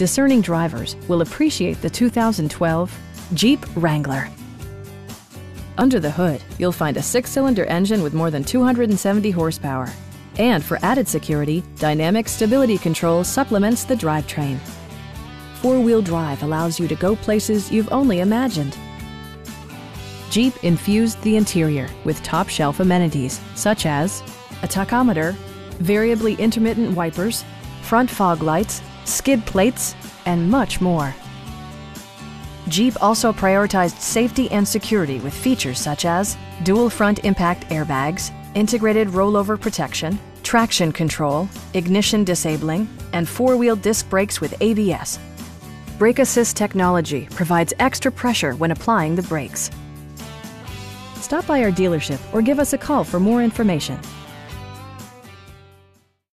discerning drivers will appreciate the 2012 Jeep Wrangler. Under the hood, you'll find a six-cylinder engine with more than 270 horsepower. And for added security, Dynamic Stability Control supplements the drivetrain. Four-wheel drive allows you to go places you've only imagined. Jeep infused the interior with top-shelf amenities such as a tachometer, variably intermittent wipers, front fog lights, skid plates, and much more. Jeep also prioritized safety and security with features such as dual front impact airbags, integrated rollover protection, traction control, ignition disabling, and four-wheel disc brakes with ABS. Brake Assist technology provides extra pressure when applying the brakes. Stop by our dealership or give us a call for more information.